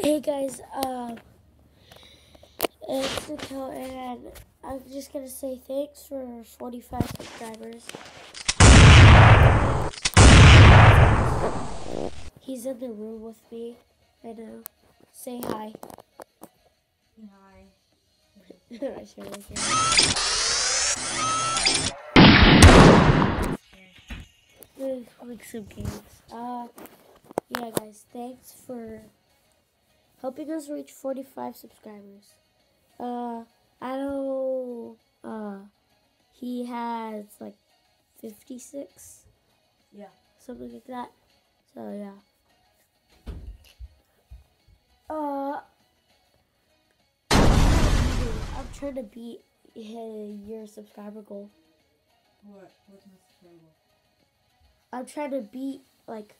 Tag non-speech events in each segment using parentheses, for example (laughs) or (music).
Hey guys, um, it's Nikhil, and I'm just gonna say thanks for 45 subscribers. He's in the room with me right now. Say hi. Hi. I should like some games. Uh, yeah, guys, thanks for helping us reach 45 subscribers. Uh, I know, uh, he has like 56, Yeah. something like that. So, yeah. Uh, I'm trying to beat uh, your subscriber goal. What? What's my subscriber? Goal? I'm trying to beat, like,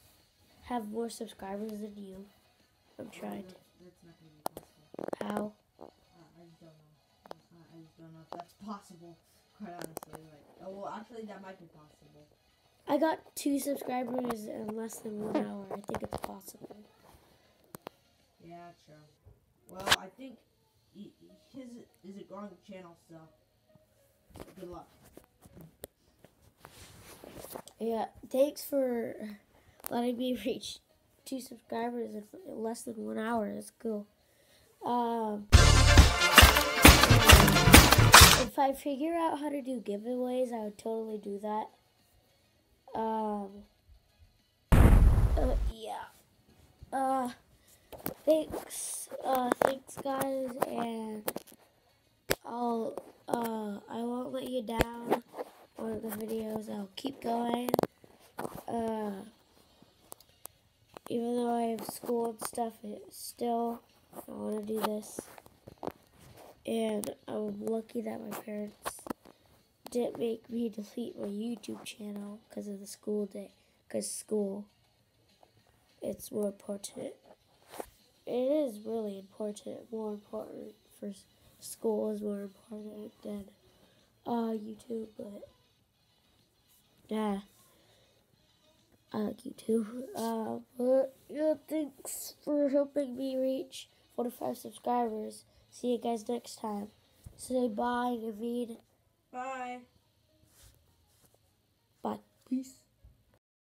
have more subscribers than you. I'm tried. That's, not gonna be possible. How? I just don't know. I, I just don't know if that's possible. Quite honestly, like, oh well, actually, that might be possible. I got two subscribers in less than one hour. I think it's possible. Yeah, true. Well, I think his is a growing channel, so good luck. Yeah, thanks for letting me (laughs) reach two subscribers in less than one hour. That's cool. Um, if I figure out how to do giveaways, I would totally do that. Um, uh, yeah. Uh, thanks, uh, thanks guys, and I'll, uh, I won't let you down on the videos. I'll keep going. Uh, even though I have school and stuff, it still I want to do this. And I'm lucky that my parents didn't make me delete my YouTube channel because of the school day. Because school, it's more important. It is really important. More important for school is more important than uh, YouTube, but yeah, I like YouTube. Uh, but yeah, thanks for helping me reach 45 subscribers. See you guys next time. Say bye, Naveed. Bye. Bye. Peace.